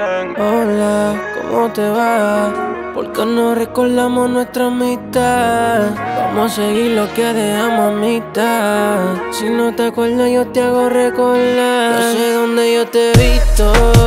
Hola, ¿cómo te va? ¿Por qué no recordamos nuestra amistad? Vamos a seguir lo que dejamos a mitad. Si no te acuerdas, yo te hago recordar. No sé dónde yo te he visto.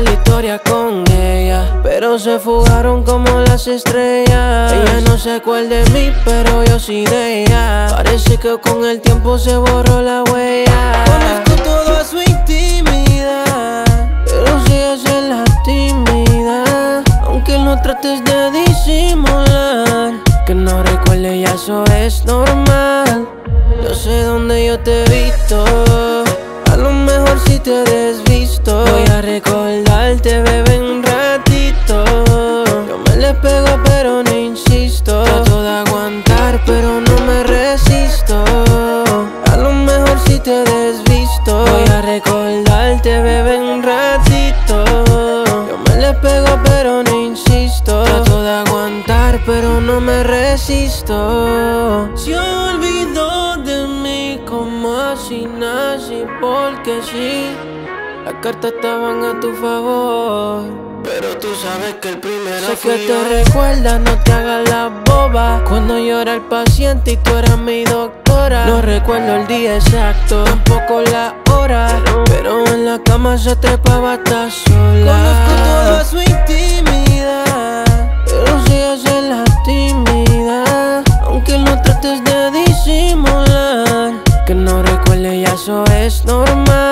De historias con ella, pero se fugaron como las estrellas. Ella no se acuerda de mí, pero yo sí de ella. Parece que con el tiempo se borró la huella. Conozco toda su intimidad, pero si es la tímida. Aunque no trates de disimular, que no recuerde ya eso es normal. Yo sé dónde yo te he visto. Recordarte, bebé, un ratito. Yo me le pego, pero no insisto. Trato de aguantar, pero no me resisto. A lo mejor si te desvisto. Voy a recordarte, bebé, un ratito. Yo me le pego, pero no insisto. Trato de aguantar, pero no me resisto. Se olvidó de mí como así nací, porque sí. Las cartas estaban a tu favor. Pero tú sabes que el primero Sé que te recuerdas, no te hagas la boba. Cuando llora el paciente y tú eras mi doctora. No recuerdo el día exacto, tampoco la hora. Pero en la cama se trepaba hasta sola. Conozco toda su intimidad. Pero si es la tímida. Aunque no trates de disimular. Que no recuerde ya eso es normal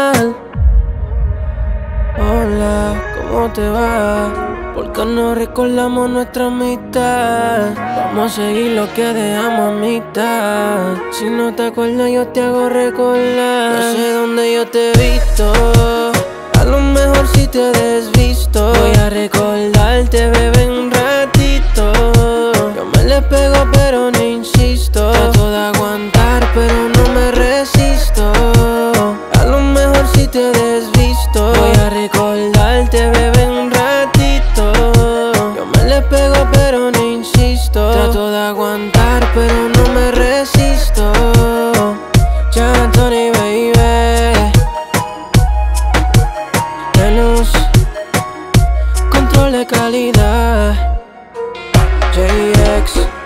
¿cómo te va? Porque no recordamos nuestra amistad. Vamos a seguir lo que dejamos a mitad. Si no te acuerdas, yo te hago recordar. No sé dónde yo te he visto. A lo mejor si te desvisto. aguantar, pero no me resisto. Ya Anthony, baby. Menos control de calidad. JX.